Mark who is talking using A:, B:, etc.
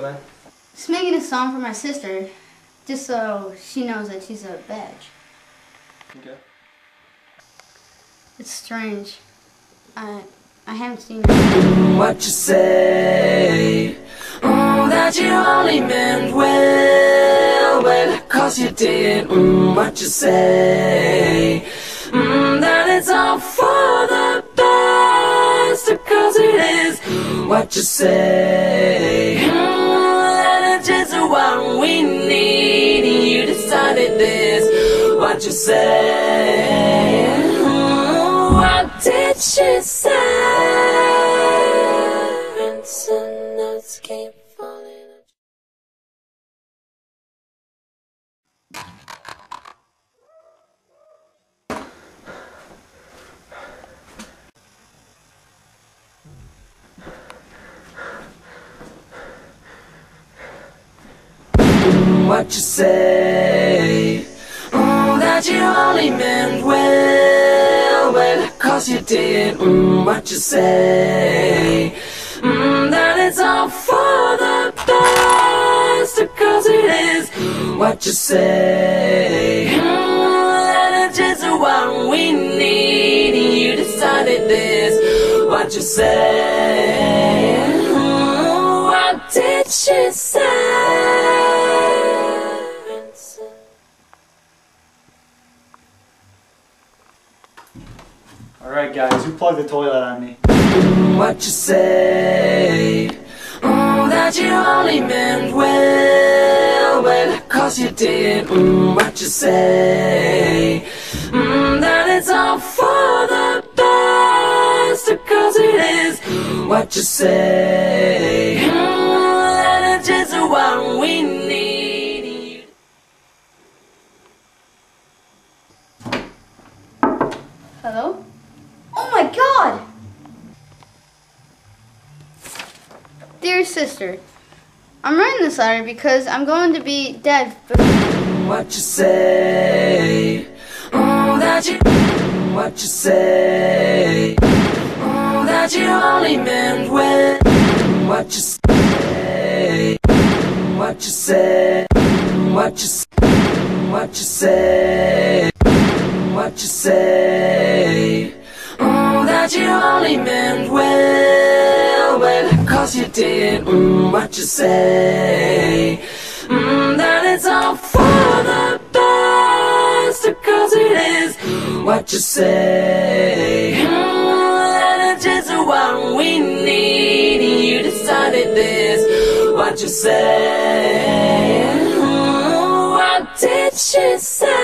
A: what's up, man?
B: Just making a song for my sister, just so she knows that she's a badge.
A: Okay.
B: It's strange. I I haven't seen her.
C: what you say. Oh, that you only meant well, well, cause you did. Mm, what you say. Mm, that it's all for the best, cause it is. What you say. We need. You decided this. What you say. Mm, what did she say? Vincent notes keep What you say? Oh, that you only meant well, well, cause you did. Mm, what you say? Mm, that it's all for the best, cause it is. What you say? Mm, that it's just what we need. You decided this. What you say? Mm, what did she say?
A: Alright, guys, who plugged the toilet on me?
C: what you say. Oh, that you only meant well, well, cause you did. Mm, what you say. Mm, that it's all for the best, cause it is. What you say. Mm, that it's just what we need.
B: Hello? Oh my god! Dear sister, I'm writing this letter because I'm going to be dead.
C: What you say? Oh, that you. What you say? Oh, that you only meant well. What you say? What you say? What you say? What you say? What you say? Oh, that you only meant you Mm, what you say? Mm, that it's all for the best, cause it is. What you say? Mm, that it's just what we need. You decided this. What you say? Mm, what did she say?